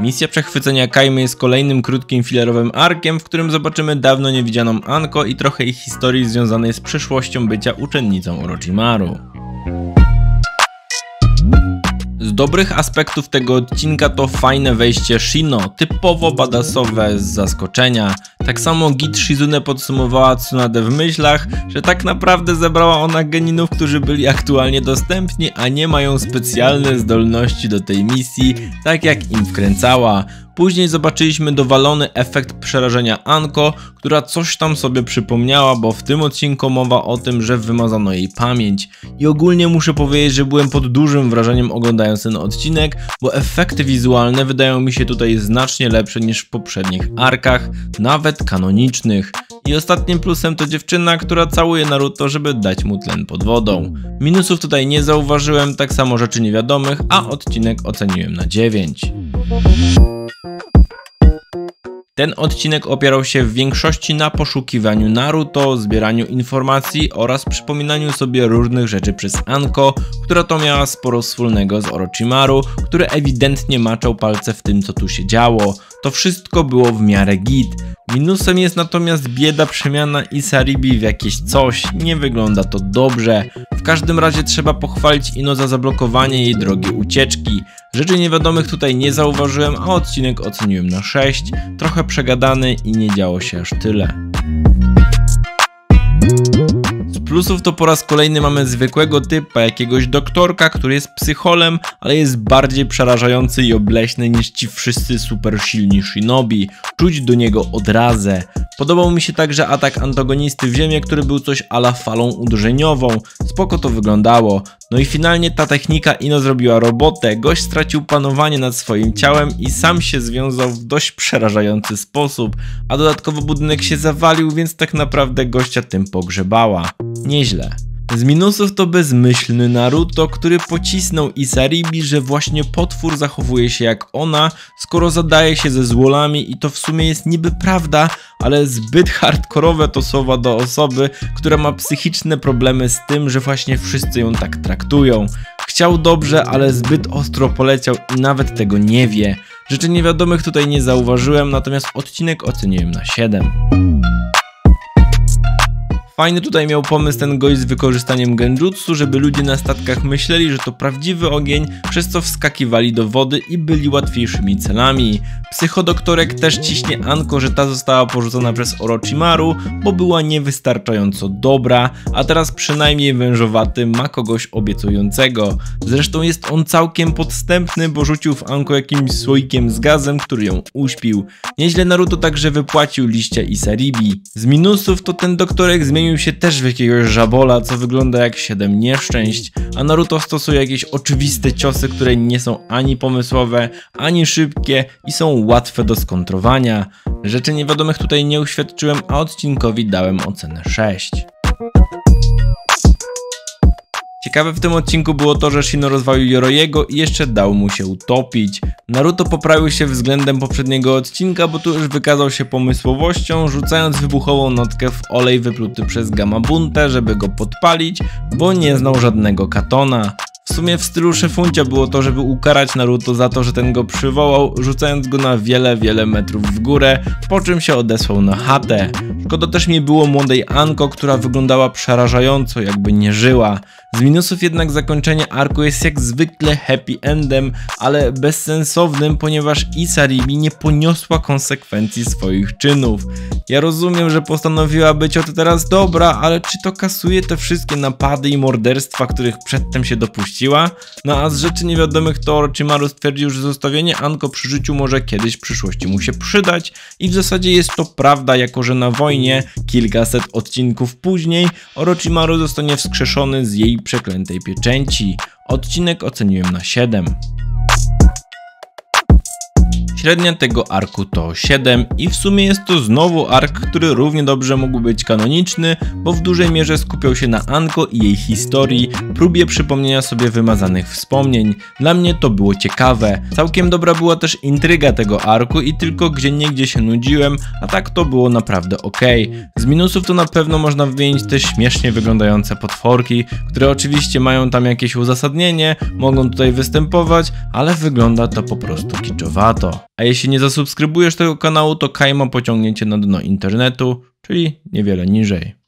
Misja przechwycenia Kajmy jest kolejnym krótkim filerowym arkiem, w którym zobaczymy dawno niewidzianą Anko i trochę ich historii związanej z przeszłością bycia uczennicą Orochimaru. Z dobrych aspektów tego odcinka to fajne wejście Shino, typowo badasowe z zaskoczenia. Tak samo Git Shizune podsumowała Tsunade w myślach, że tak naprawdę zebrała ona geninów, którzy byli aktualnie dostępni, a nie mają specjalne zdolności do tej misji, tak jak im wkręcała. Później zobaczyliśmy dowalony efekt przerażenia Anko, która coś tam sobie przypomniała, bo w tym odcinku mowa o tym, że wymazano jej pamięć. I ogólnie muszę powiedzieć, że byłem pod dużym wrażeniem oglądając ten odcinek, bo efekty wizualne wydają mi się tutaj znacznie lepsze niż w poprzednich arkach, nawet kanonicznych. I ostatnim plusem to dziewczyna, która całuje Naruto, żeby dać mu tlen pod wodą. Minusów tutaj nie zauważyłem, tak samo rzeczy niewiadomych, a odcinek oceniłem na 9. Ten odcinek opierał się w większości na poszukiwaniu Naruto, zbieraniu informacji oraz przypominaniu sobie różnych rzeczy przez Anko, która to miała sporo wspólnego z Orochimaru, który ewidentnie maczał palce w tym co tu się działo. To wszystko było w miarę git. Minusem jest natomiast bieda przemiana Isaribi w jakieś coś, nie wygląda to dobrze. W każdym razie trzeba pochwalić Ino za zablokowanie jej drogi ucieczki. Rzeczy niewiadomych tutaj nie zauważyłem, a odcinek oceniłem na 6, trochę przegadany i nie działo się aż tyle plusów to po raz kolejny mamy zwykłego typa, jakiegoś doktorka, który jest psycholem, ale jest bardziej przerażający i obleśny niż ci wszyscy super silni shinobi. Czuć do niego odrazę. Podobał mi się także atak antagonisty w ziemię, który był coś ala falą uderzeniową. Spoko to wyglądało. No i finalnie ta technika ino zrobiła robotę. Gość stracił panowanie nad swoim ciałem i sam się związał w dość przerażający sposób. A dodatkowo budynek się zawalił, więc tak naprawdę gościa tym pogrzebała. Nieźle. Z minusów to bezmyślny Naruto, który pocisnął Isaribi, że właśnie potwór zachowuje się jak ona, skoro zadaje się ze złolami i to w sumie jest niby prawda, ale zbyt hardkorowe to słowa do osoby, która ma psychiczne problemy z tym, że właśnie wszyscy ją tak traktują. Chciał dobrze, ale zbyt ostro poleciał i nawet tego nie wie. Rzeczy niewiadomych tutaj nie zauważyłem, natomiast odcinek oceniłem na 7. Fajny tutaj miał pomysł ten gość z wykorzystaniem genjutsu, żeby ludzie na statkach myśleli, że to prawdziwy ogień, przez co wskakiwali do wody i byli łatwiejszymi celami. Psychodoktorek też ciśnie Anko, że ta została porzucona przez Orochimaru, bo była niewystarczająco dobra, a teraz przynajmniej wężowaty ma kogoś obiecującego. Zresztą jest on całkiem podstępny, bo rzucił w Anko jakimś słoikiem z gazem, który ją uśpił. Nieźle Naruto także wypłacił liścia Isaribi. Z minusów to ten doktorek zmienił zamienił się też w jakiegoś żabola, co wygląda jak 7 nieszczęść, a Naruto stosuje jakieś oczywiste ciosy, które nie są ani pomysłowe, ani szybkie i są łatwe do skontrowania. Rzeczy niewiadomych tutaj nie uświadczyłem, a odcinkowi dałem ocenę 6. Ciekawe w tym odcinku było to, że Shino rozwalił Yoroiego i jeszcze dał mu się utopić. Naruto poprawił się względem poprzedniego odcinka, bo tu już wykazał się pomysłowością, rzucając wybuchową notkę w olej wypluty przez Gamabuntę, żeby go podpalić, bo nie znał żadnego katona. W sumie w stylu szefuncia było to, żeby ukarać Naruto za to, że ten go przywołał, rzucając go na wiele, wiele metrów w górę, po czym się odesłał na chatę. Szkoda też mi było młodej Anko, która wyglądała przerażająco, jakby nie żyła. Z minusów jednak zakończenie arku jest jak zwykle happy endem, ale bezsensownym, ponieważ Isaribi nie poniosła konsekwencji swoich czynów. Ja rozumiem, że postanowiła być od teraz dobra, ale czy to kasuje te wszystkie napady i morderstwa, których przedtem się dopuściła? No a z rzeczy niewiadomych to Orochimaru stwierdził, że zostawienie Anko przy życiu może kiedyś w przyszłości mu się przydać i w zasadzie jest to prawda, jako że na wojnie, kilkaset odcinków później, Orochimaru zostanie wskrzeszony z jej przeklętej pieczęci. Odcinek oceniłem na 7. Średnia tego arku to 7 i w sumie jest to znowu ark, który równie dobrze mógł być kanoniczny, bo w dużej mierze skupiał się na Anko i jej historii, próbie przypomnienia sobie wymazanych wspomnień. Dla mnie to było ciekawe. Całkiem dobra była też intryga tego arku i tylko gdzie niegdzie się nudziłem, a tak to było naprawdę ok. Z minusów to na pewno można wymienić te śmiesznie wyglądające potworki, które oczywiście mają tam jakieś uzasadnienie, mogą tutaj występować, ale wygląda to po prostu kiczowato. A jeśli nie zasubskrybujesz tego kanału, to Kajma pociągnie cię na dno internetu, czyli niewiele niżej.